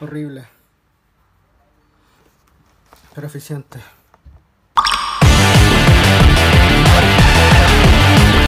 Horrible. Pero eficiente.